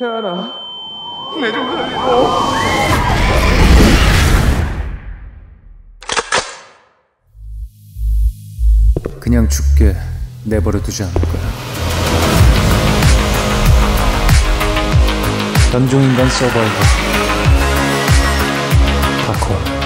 태연아, 내좀 살리고. 그냥 죽게 내버려 두지 않을 거야. 변종인간 서바이벌. 다코.